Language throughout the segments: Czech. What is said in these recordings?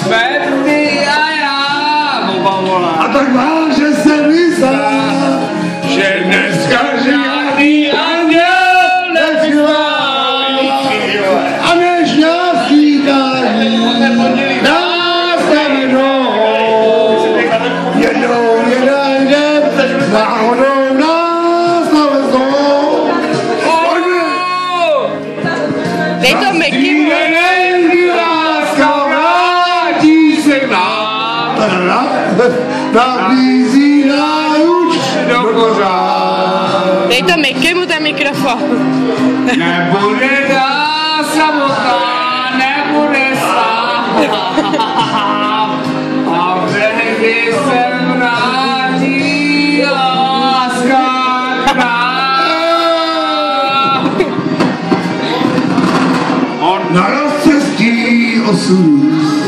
jsme ty a já, oba vole. A tak vám, že se mi zdá, Že dneska žádný anděl nechválí. A než nás týkají, nás nevedou. Jednou nenajdem, náhodou nás navezou. Dej to Mickey. Nabízí náruč do pořád. Dej to Mickey mu ten mikrofon. Nebude dá samotná, nebude sám. A břehy se vrátí láska k nám. On na rozcestí osudu. sídla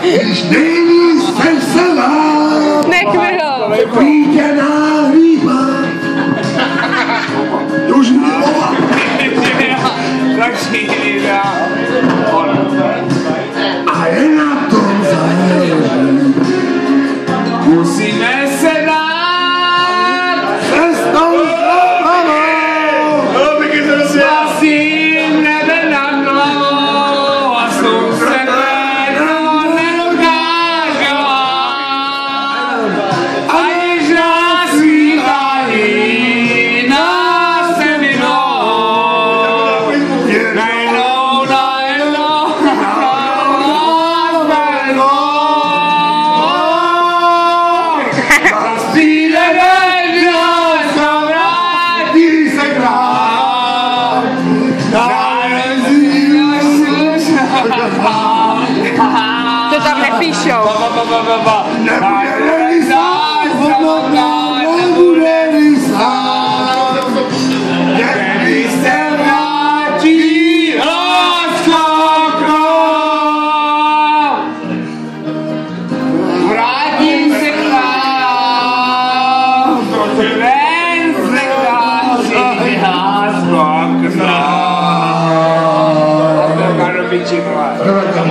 Když není jsem se vám. Už A je na tom záleží. musíme To tam nepíšou. Nebude lysát, hodnotná, nebude lysát. Když se vrátí láska k nám. Vrátím se k nám, protože ven se vrátí láska k nám. なかなか。